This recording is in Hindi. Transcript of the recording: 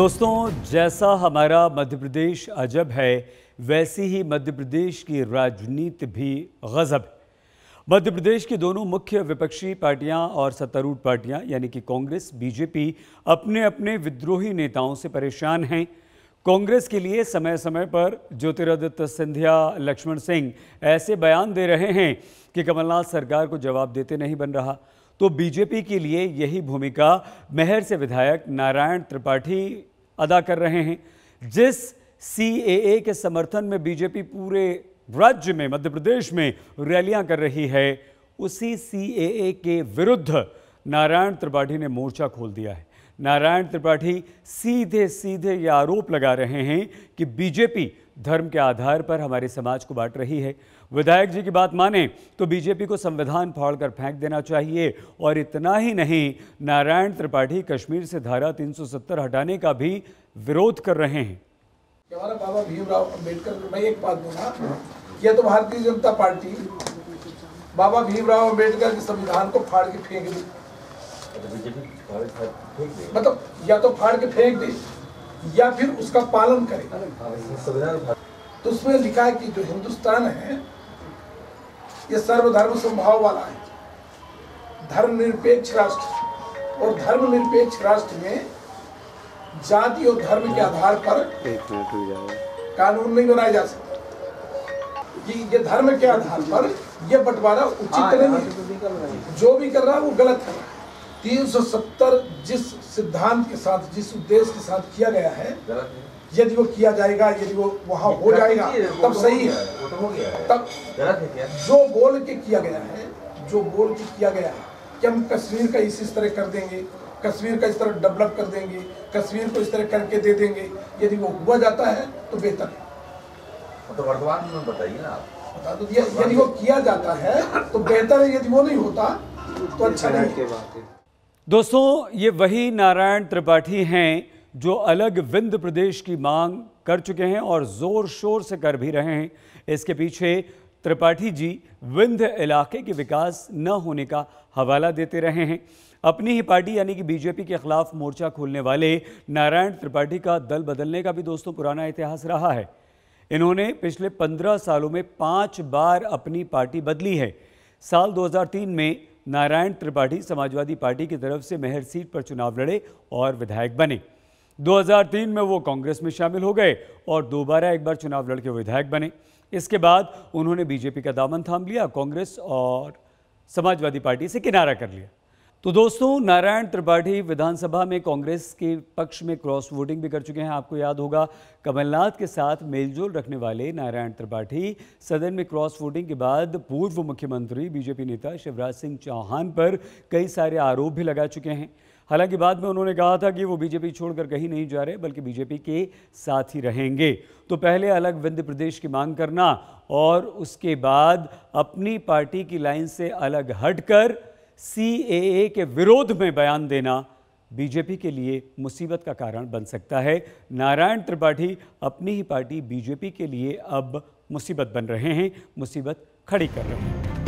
दोस्तों, जैसा हमारा मध्य प्रदेश अजब है, वैसी ही मध्य प्रदेश की राजनीति भी गजब है। मध्य प्रदेश की दोनों मुख्य विपक्षी पार्टियाँ और सत्तारूढ़ पार्टियाँ, यानी कि कांग्रेस, बीजेपी अपने अपने विद्रोही नेताओं से परेशान हैं। कांग्रेस के लिए समय समय पर ज्योतिरादित्य सिंधिया, लक्ष्मण सिंह ऐसे बयान दे रहे हैं कि कमलनाथ सरकार को जवाब देते नहीं बन रहा। तो बीजेपी के लिए यही भूमिका मेहर से विधायक नारायण त्रिपाठी अदा कर रहे हैं। जिस सीएए के समर्थन में बीजेपी पूरे राज्य में, मध्य प्रदेश में रैलियाँ कर रही है, उसी सीएए के विरुद्ध नारायण त्रिपाठी ने मोर्चा खोल दिया है। नारायण त्रिपाठी सीधे सीधे ये आरोप लगा रहे हैं कि बीजेपी धर्म के आधार पर हमारे समाज को बांट रही है। विधायक जी की बात माने तो बीजेपी को संविधान फाड़कर फेंक देना चाहिए और इतना ही नहीं, नारायण त्रिपाठी कश्मीर से धारा 370 हटाने का भी विरोध कर रहे हैं। बाबा भीमराव अंबेडकर मैं एक बात यह तो भारतीय जनता पार्टी बाबा भीमराव अंबेडकर के संविधान को फाड़ के फेंक दी। मतलब या तो फाड़ के फेंक दे या फिर उसका पालन करे। तो उसमें लिखा है कि जो हिंदुस्तान है ये सर्वधर्म संभाव वाला है। धर्म निरपेक्ष राष्ट्र। और धर्म निरपेक्ष राष्ट्र में जाति और धर्म के आधार पर कानून नहीं बनाया जा सकता। ये ये धर्म के आधार पर ये बंटवारा उचित नहीं है। जो भी कर रहा है वो गलत कर रहा है। 370 जिस सिद्धांत के साथ जिस उद्देश्य के साथ किया गया है यदि वो किया जाएगा यदि वो वहाँ हो जाएगा तब सही है। तब जो बोल के किया गया है जो बोल के किया गया है कि हम कश्मीर का इस इस तरह कर देंगे कश्मीर का इस तरह डेवलप कर देंगे कश्मीर को इस तरह करके दे देंगे यदि वो हुआ जाता है तो बेहतर है। तो वर्तमान में बताइए ना आप। बता दो यदि वो किया जाता है तो बेहतर है यदि वो नहीं होता तो अच्छा नहीं है। दोस्तों, ये वही नारायण त्रिपाठी हैं जो अलग विंध्य प्रदेश की मांग कर चुके हैं और ज़ोर शोर से कर भी रहे हैं। इसके पीछे त्रिपाठी जी विंध्य इलाके के विकास न होने का हवाला देते रहे हैं। अपनी ही पार्टी, यानी कि बीजेपी के खिलाफ मोर्चा खोलने वाले नारायण त्रिपाठी का दल बदलने का भी दोस्तों पुराना इतिहास रहा है। इन्होंने पिछले पंद्रह सालों में पाँच बार अपनी पार्टी बदली है। साल 2003 में नारायण त्रिपाठी समाजवादी पार्टी की तरफ़ से मेहर सीट पर चुनाव लड़े और विधायक बने। 2003 में वो कांग्रेस में शामिल हो गए और दोबारा एक बार चुनाव लड़के विधायक बने। इसके बाद उन्होंने बीजेपी का दामन थाम लिया, कांग्रेस और समाजवादी पार्टी से किनारा कर लिया। तो दोस्तों, नारायण त्रिपाठी विधानसभा में कांग्रेस के पक्ष में क्रॉस वोटिंग भी कर चुके हैं, आपको याद होगा। कमलनाथ के साथ मेलजोल रखने वाले नारायण त्रिपाठी, सदन में क्रॉस वोटिंग के बाद पूर्व मुख्यमंत्री, बीजेपी नेता शिवराज सिंह चौहान पर कई सारे आरोप भी लगा चुके हैं। हालाँकि बाद में उन्होंने कहा था कि वो बीजेपी छोड़कर कहीं नहीं जा रहे, बल्कि बीजेपी के साथ ही रहेंगे। तो पहले अलग विंध्य प्रदेश की मांग करना और उसके बाद अपनी पार्टी की लाइन से अलग हटकर सीएए के विरोध में बयान देना बीजेपी के लिए मुसीबत का कारण बन सकता है। नारायण त्रिपाठी अपनी ही पार्टी बीजेपी के लिए अब मुसीबत बन रहे हैं, मुसीबत खड़ी कर रहे हैं।